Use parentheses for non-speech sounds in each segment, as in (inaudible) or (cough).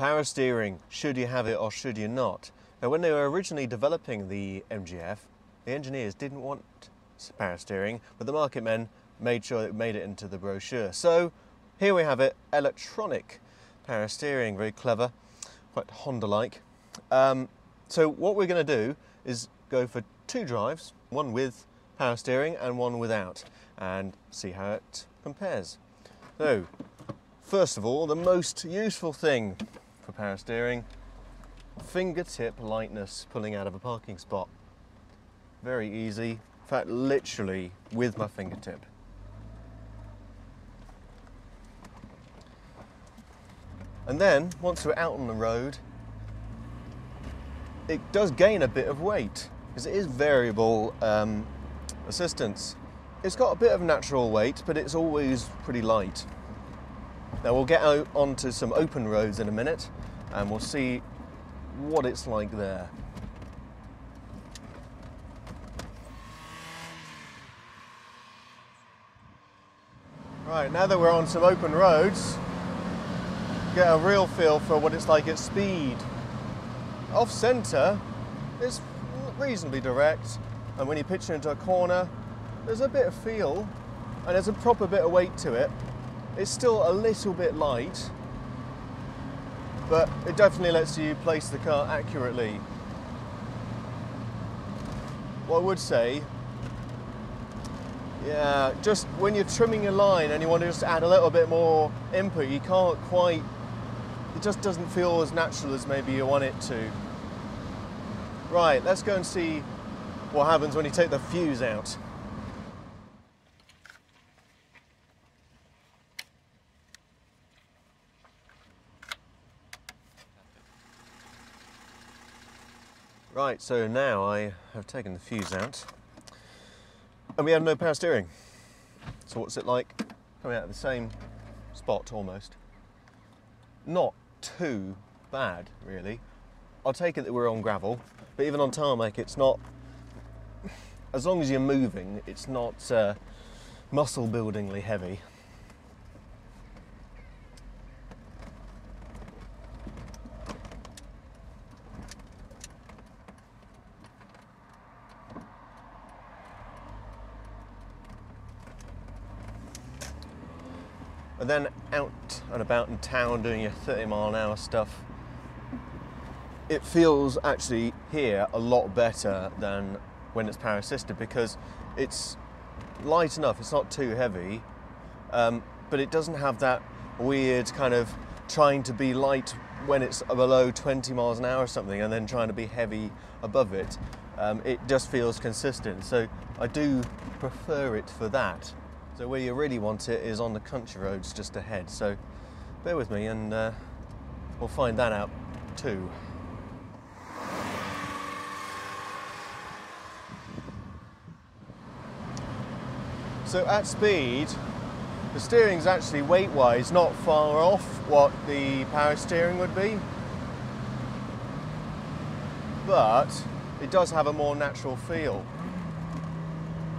Power steering, should you have it or should you not? Now, when they were originally developing the MGF, the engineers didn't want power steering, but the market men made sure it made it into the brochure. So here we have it, electronic power steering, very clever, quite Honda-like. Um, so what we're going to do is go for two drives, one with power steering and one without, and see how it compares. So, first of all, the most useful thing for power steering, fingertip lightness pulling out of a parking spot. Very easy, in fact, literally with my fingertip. And then, once we're out on the road, it does gain a bit of weight because it is variable um, assistance. It's got a bit of natural weight, but it's always pretty light. Now we'll get out onto some open roads in a minute and we'll see what it's like there. Right, now that we're on some open roads, get a real feel for what it's like at speed. Off centre, it's reasonably direct, and when you pitch into a corner, there's a bit of feel, and there's a proper bit of weight to it. It's still a little bit light, but it definitely lets you place the car accurately. What I would say yeah, just when you're trimming your line and you want to just add a little bit more input, you can't quite it just doesn't feel as natural as maybe you want it to. Right, let's go and see what happens when you take the fuse out. Right, so now I have taken the fuse out and we have no power steering. So what's it like coming out of the same spot almost? Not too bad, really. I'll take it that we're on gravel, but even on tarmac, it's not. As long as you're moving, it's not uh, muscle buildingly heavy. And then out and about in town doing your 30 mile an hour stuff, it feels actually here a lot better than when it's power assisted because it's light enough, it's not too heavy, um, but it doesn't have that weird kind of trying to be light when it's below 20 miles an hour or something and then trying to be heavy above it. Um, it just feels consistent. So I do prefer it for that. So where you really want it is on the country roads just ahead. So bear with me and uh, we'll find that out too. So at speed, the steering's actually weight-wise not far off what the power steering would be. But it does have a more natural feel.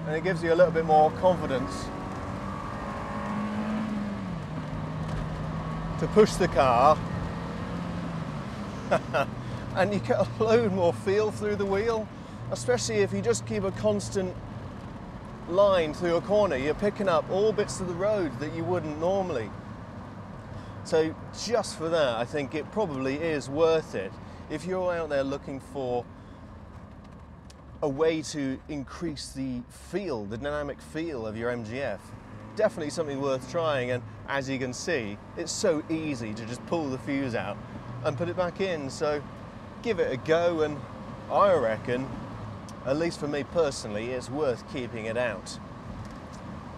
And it gives you a little bit more confidence to push the car (laughs) and you get a load more feel through the wheel, especially if you just keep a constant line through a corner. You're picking up all bits of the road that you wouldn't normally. So just for that, I think it probably is worth it. If you're out there looking for a way to increase the feel, the dynamic feel of your MGF, definitely something worth trying. And as you can see, it's so easy to just pull the fuse out and put it back in. So give it a go. And I reckon, at least for me personally, it's worth keeping it out.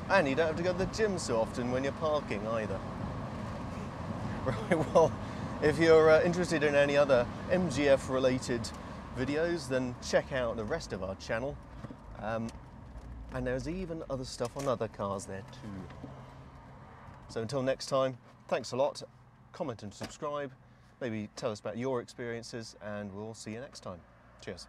And you don't have to go to the gym so often when you're parking either. (laughs) Right, well, if you're uh, interested in any other MGF related videos, then check out the rest of our channel. Um, and there's even other stuff on other cars there too. So until next time, thanks a lot. Comment and subscribe. Maybe tell us about your experiences and we'll see you next time. Cheers.